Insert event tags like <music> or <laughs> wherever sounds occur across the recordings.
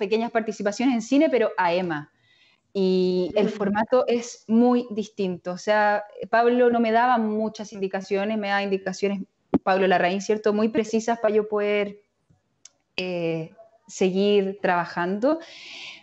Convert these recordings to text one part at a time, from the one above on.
pequeñas participaciones en cine, pero a Emma. Y el formato es muy distinto. O sea, Pablo no me daba muchas indicaciones, me daba indicaciones, Pablo Larraín, ¿cierto? Muy precisas para yo poder eh, seguir trabajando.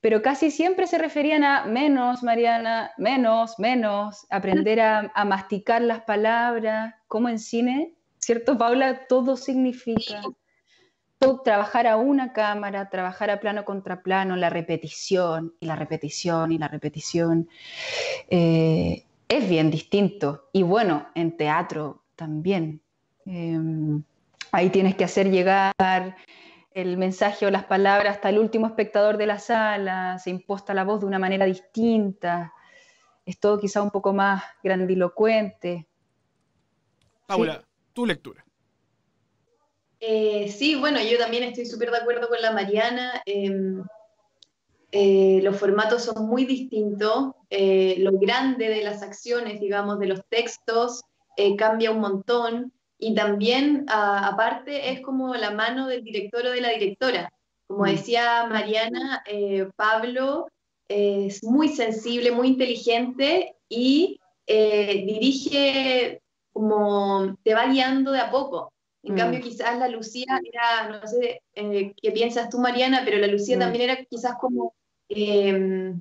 Pero casi siempre se referían a menos, Mariana, menos, menos, aprender a, a masticar las palabras, como en cine, ¿cierto, Paula? Todo significa trabajar a una cámara, trabajar a plano contra plano, la repetición y la repetición y la repetición, eh, es bien distinto. Y bueno, en teatro también. Em, ahí tienes que hacer llegar el mensaje o las palabras hasta el último espectador de la sala, se imposta la voz de una manera distinta, es todo quizá un poco más grandilocuente. Paula, tu lectura. Eh, sí, bueno, yo también estoy súper de acuerdo con la Mariana. Em, eh, los formatos son muy distintos. Eh, lo grande de las acciones, digamos, de los textos, cambia un montón. Y también, aparte, es como la mano del director o de la directora. Como mm. decía Mariana, Pablo es muy sensible, muy inteligente y dirige como te va guiando de a poco. En cambio, mm. quizás la Lucía era, no sé eh, qué piensas tú, Mariana, pero la Lucía mm. también era quizás como, em,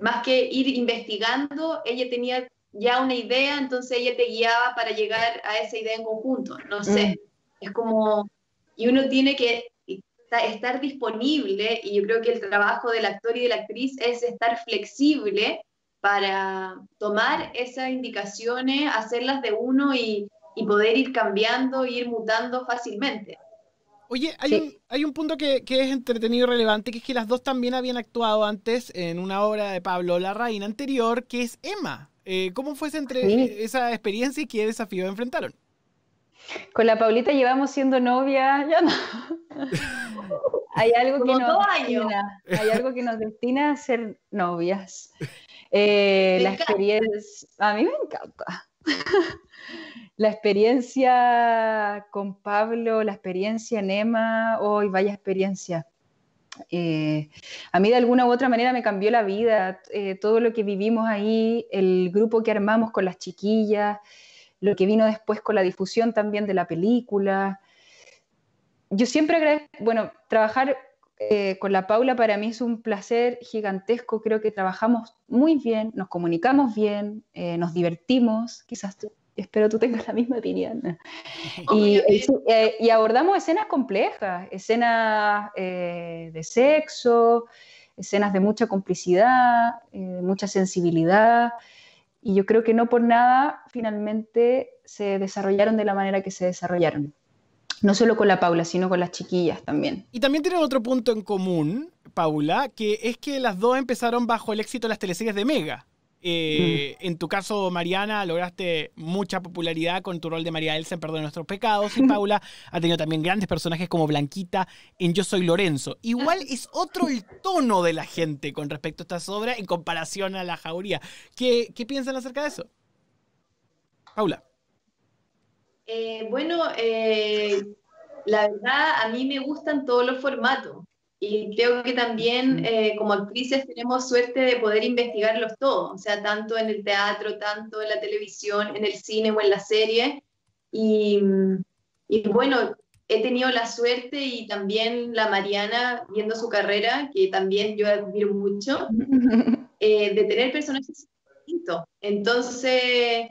más que ir investigando, ella tenía ya una idea, entonces ella te guiaba para llegar a esa idea en conjunto. No sé, mm. es como, y uno tiene que estar disponible, y yo creo que el trabajo del actor y de la actriz es estar flexible para tomar esas indicaciones, hacerlas de uno y y poder ir cambiando, ir mutando fácilmente. Oye, hay, un, hay un punto que, es entretenido y relevante, que es que las dos también habían actuado antes en una obra de Pablo Larraín anterior, que es Emma. Eh, ¿Cómo fue esa, entre, esa experiencia y qué desafío enfrentaron? Con la Paulita llevamos siendo novia, ya no. <laughs> hay algo que nos destina, hay algo que nos destina a ser novias. <laughs> Eh, la experiencia, a mí me encanta <laughs> la experiencia con Pablo, la experiencia en Emma, hoy vaya experiencia. Eh, a mí de alguna u otra manera me cambió la vida, eh, todo lo que vivimos ahí, el grupo que armamos con las chiquillas, lo que vino después con la difusión también de la película. Yo siempre agradezco, bueno, trabajar eh, con la Paula para mí es un placer gigantesco, creo que trabajamos muy bien, nos comunicamos bien, nos divertimos, quizás espero tú tengas la misma opinión. <laughs> Eh, y, abordamos escenas complejas, escenas eh, de sexo, escenas de mucha complicidad, eh, mucha sensibilidad, y yo creo que no por nada finalmente se desarrollaron de la manera que se desarrollaron. No solo con la Paula, sino con las chiquillas también. Y también tienen otro punto en común, Paula, que es que las dos empezaron bajo el éxito de las teleseries de Mega. Eh, en tu caso, Mariana, lograste mucha popularidad con tu rol de María Elsa en Perdón de Nuestros Pecados. Y <laughs> Paula ha tenido también grandes personajes como Blanquita en Yo Soy Lorenzo. Igual es otro el tono de la gente con respecto a estas obras en comparación a La Jauría. ¿Qué, piensan acerca de eso? Paula. Eh, bueno, eh, la verdad, a mí me gustan todos los formatos. Y creo que también eh, como actrices tenemos suerte de poder investigarlos todos, o sea, tanto en el teatro, tanto en la televisión, en el cine o en la serie. Y, y bueno, he tenido la suerte y también la Mariana, viendo su carrera, que también yo admiro mucho, <laughs> eh, de tener personajes distintos. Entonces,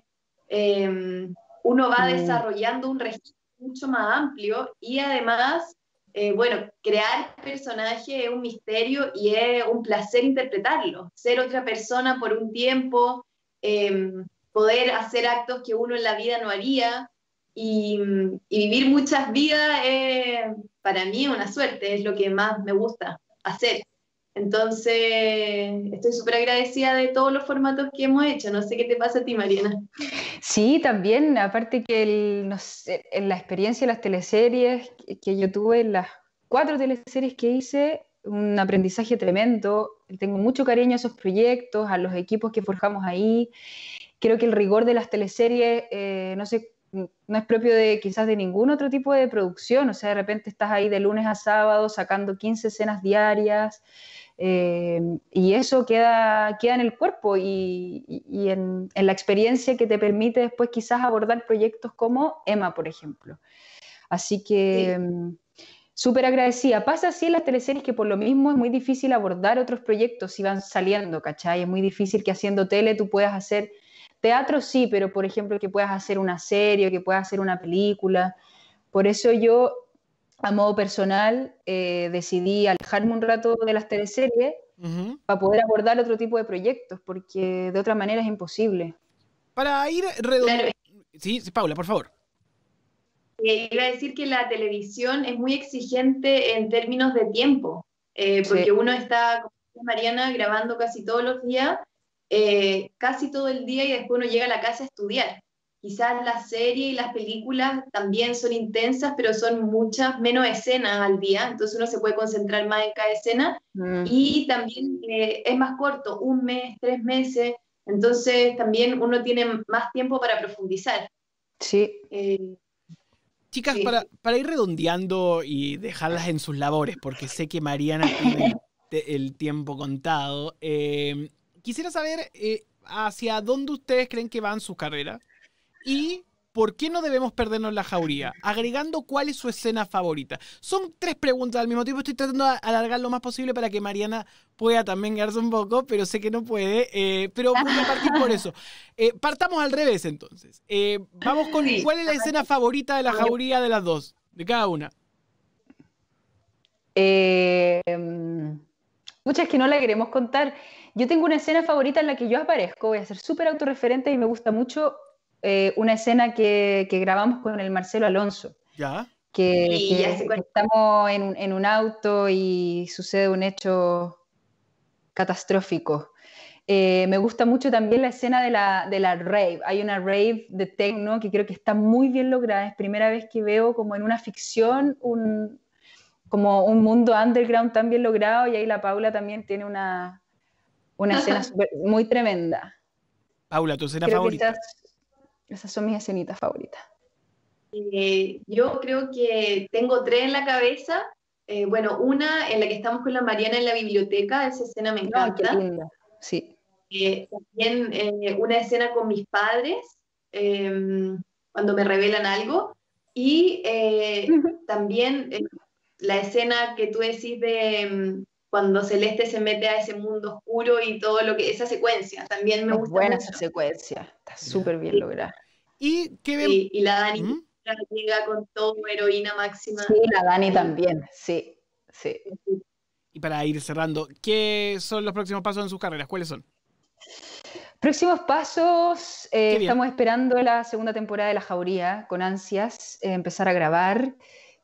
em, uno va desarrollando un registro mucho más amplio y además eh, bueno, crear personaje es un misterio y es un placer interpretarlo. Ser otra persona por un tiempo, em, poder hacer actos que uno en la vida no haría y, vivir muchas vidas, para mí es una suerte, es lo que más me gusta hacer. Entonces, estoy súper agradecida de todos los formatos que hemos hecho. No sé qué te pasa a ti, Mariana. Sí, también, aparte que en la experiencia de las teleseries que yo tuve, en las cuatro teleseries que hice, un aprendizaje tremendo. Tengo mucho cariño a esos proyectos, a los equipos que forjamos ahí. Creo que el rigor de las teleseries, eh, no sé no es propio de quizás de ningún otro tipo de producción, o sea, de repente estás ahí de lunes a sábado sacando 15 escenas diarias eh, y eso queda, queda en el cuerpo y, en, la experiencia que te permite después quizás abordar proyectos como Emma, por ejemplo. Así que... Mm, súper agradecida. Pasa así en las teleseries que por lo mismo es muy difícil abordar otros proyectos si van saliendo, ¿cachai? Es muy difícil que haciendo tele tú puedas hacer Teatro sí, pero por ejemplo que puedas hacer una serie, que puedas hacer una película. Por eso yo, a modo personal, eh, decidí alejarme un rato de las teleseries para poder abordar otro tipo de proyectos, porque de otra manera es imposible. Para ir redondeando... Sí, Paula, por favor. Eh, iba a decir que la televisión es muy exigente en términos de tiempo, eh, porque uno está, como Mariana, grabando casi todos los días eh, casi todo el día y después uno llega a la casa a estudiar. Quizás las series y las películas también son intensas, pero son muchas menos escenas al día, entonces uno se puede concentrar más en cada escena mm. y también eh, es más corto, un mes, tres meses, entonces también uno tiene más tiempo para profundizar. Sí. Eh, Chicas, Para, para, ir redondeando y dejarlas en sus labores, porque sé que Mariana tiene el tiempo contado, eh, quisiera saber eh, hacia dónde ustedes creen que van sus carreras y por qué no debemos perdernos la jauría, agregando cuál es su escena favorita. Son tres preguntas al mismo tiempo, estoy tratando de alargar lo más posible para que Mariana pueda también quedarse un poco, pero sé que no puede, eh, pero voy a partir por eso. <laughs> Eh, partamos al revés entonces. vamos con cuál es la escena favorita de la jauría de las dos, de cada una. muchas que no la queremos contar. Yo tengo una escena favorita en la que yo aparezco, voy a ser súper autorreferente y me gusta mucho eh, una escena que, grabamos con el Marcelo Alonso. ¿Ya? Que, estamos en un, auto y sucede un hecho catastrófico. Eh, me gusta mucho también la escena de la, de la rave. Hay una rave de techno que creo que está muy bien lograda. Es primera vez que veo como en una ficción un, como un mundo underground tan bien logrado y ahí la Paula también tiene una, una escena <laughs> muy tremenda. Paula, ¿tu escena favorita? Esas son mis escenitas favoritas. Eh, yo creo que tengo tres en la cabeza. Eh, bueno, una en la que estamos con la Mariana en la biblioteca, esa escena me encanta. Sí. Eh, también una escena con mis padres, em, cuando me revelan algo. Y también la escena que tú decís de em, cuando Celeste se mete a ese mundo oscuro y todo lo que esa secuencia también me gusta buena esa secuencia está súper bien lograda. y qué y la Dani ¿Mm? llega con todo heroína máxima. Sí la Dani también sí sí. Y para ir cerrando qué son los próximos pasos en sus carreras cuáles son Próximos pasos, eh, estamos esperando la segunda temporada de La Jauría con ansias, eh, empezar a grabar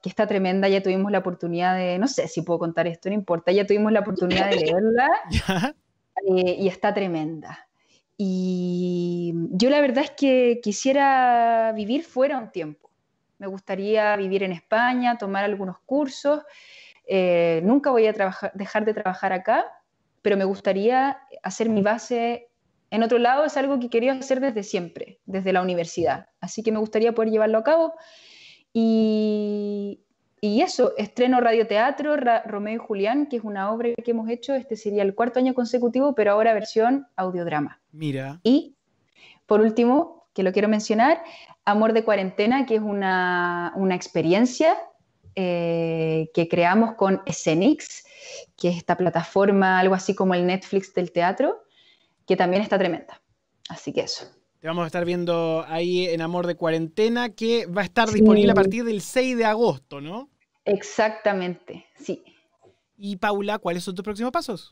que está tremenda, ya tuvimos la oportunidad de, no sé si puedo contar esto, no importa, ya tuvimos la oportunidad de <laughs> leerla eh, y está tremenda. Y yo la verdad es que quisiera vivir fuera un tiempo. Me gustaría vivir en España, tomar algunos cursos. Eh, nunca voy a dejar de trabajar acá, pero me gustaría hacer mi base en otro lado. Es algo que quería hacer desde siempre, desde la universidad. Así que me gustaría poder llevarlo a cabo y, eso, estreno radioteatro Romeo y Julián, que es una obra que hemos hecho, este sería el cuarto año consecutivo, pero ahora versión audiodrama. Mira. Y, por último, que lo quiero mencionar, Amor de Cuarentena, que es una, experiencia eh, que creamos con Escenix, que es esta plataforma, algo así como el Netflix del teatro, que también está tremenda. Así que eso. Te vamos a estar viendo ahí en Amor de Cuarentena, que va a estar disponible a partir del 6 de agosto, ¿no? Exactamente, sí. Y Paula, ¿cuáles son tus próximos pasos?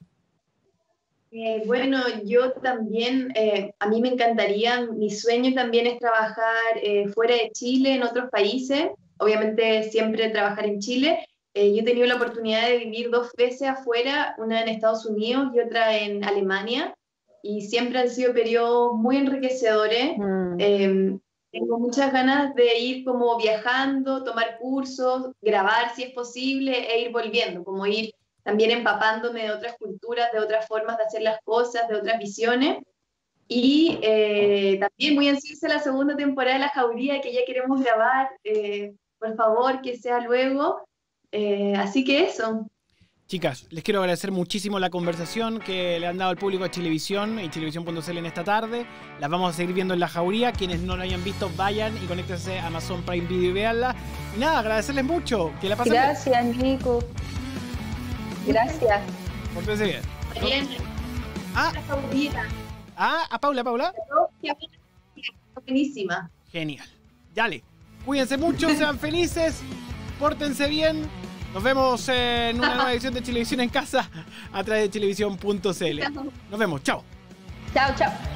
Eh, bueno, yo también, eh, a mí me encantaría, mi sueño también es trabajar eh, fuera de Chile, en otros países, obviamente siempre trabajar en Chile. yo he tenido la oportunidad de vivir dos veces afuera, una en Estados Unidos y otra en Alemania y siempre han sido periodos muy enriquecedores. Mm. Em, tengo muchas ganas de ir como viajando, tomar cursos, grabar si es posible e ir volviendo, como ir también empapándome de otras culturas, de otras formas de hacer las cosas, de otras visiones. Y eh, también muy ansiosa la segunda temporada de La Jauría que ya queremos grabar. Eh, por favor, que sea luego. Eh, así que eso. Chicas, les quiero agradecer muchísimo la conversación que le han dado al público a Televisión y Televisión.cl en esta tarde. Las vamos a seguir viendo en la jauría. Quienes no lo hayan visto, vayan y conéctense a Amazon Prime Video y veanla. Y nada, agradecerles mucho. Que la pasen Gracias, Nico. Gracias. Pórtense bien. Bien. Ah, ah, a Paula, Paula. Buenísima. Genial. Dale. Cuídense mucho, sean felices, pórtense bien nos vemos en una nueva edición de Televisión en Casa a través de televisión.cl. Nos vemos, chao. Chao, chao.